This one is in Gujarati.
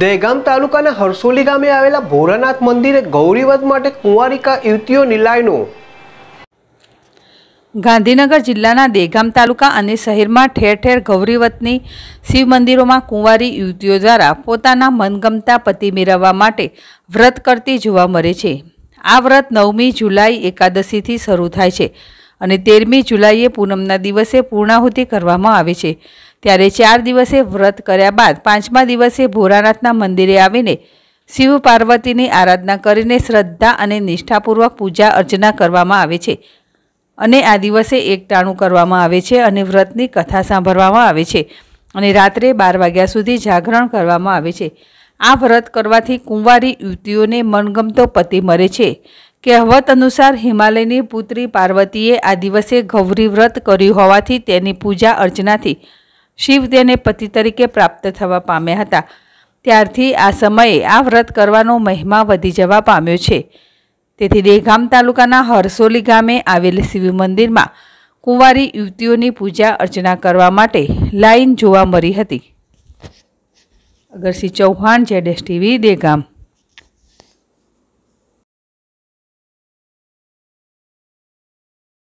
દહેગામ તાલુકાના હરસોલી ગામે આવેલા ભોરાનાથ મંદિરે ગૌરીવત માટે કુંવારિકા યુવતીઓની લાઈનો ગાંધીનગર જિલ્લાના દેગામ તાલુકા અને શહેરમાં ઠેર ઠેર ગૌરીવતની શિવ મંદિરોમાં કુંવારી યુવતીઓ દ્વારા પોતાના મનગમતા પતિ મેળવવા માટે વ્રત કરતી જોવા મળે છે. આ વ્રત નવમી જુલાઈ એકાદશીથી શરૂ થાય છે. અને તેરમી જુલાઈએ પૂનમના દિવસે પૂર્ણાહુતિ કરવામાં આવે છે. ત્યારે ચાર દિવસે વ્રત કર્યા બાદ પાંચમા દિવસે ભોરાનાથના મંદિરે આવીને શિવ પાર્વતીની આરાધના કરીને શ્રદ્ધા અને નિષ્ઠાપૂર્વક પૂજા અર્ચના કરવામાં આવે છે. અને આ દિવસે એકટાણું કરવામાં આવે છે અને વ્રતની કથા સાંભળવામાં આવે છે અને રાત્રે બાર વાગ્યા સુધી જાગરણ કરવામાં આવે છે. આ વ્રત કરવાથી કુંવારી યુવતીઓને મનગમતો પતિ મળે છે. કહેવત અનુસાર હિમાલયની પુત્રી પાર્વતીએ આ દિવસે ગૌરી વ્રત કર્યું હોવાથી તેની પૂજા અર્ચનાથી શિવ તેને પતિ તરીકે પ્રાપ્ત થવા પામ્યા હતા. ત્યારથી આ સમયે આ વ્રત કરવાનો મહિમા વધી જવા પામ્યો છે. તેથી દેગામ તાલુકાના હરસોલી ગામે આવેલ શિવ મંદિરમાં કુંવારી યુવતીઓની પૂજા અર્ચના કરવા માટે લાઈન જોવા મળી હતી. અગરસિંહ ચૌહાણ જેડેશ ટીવી, દેગામ.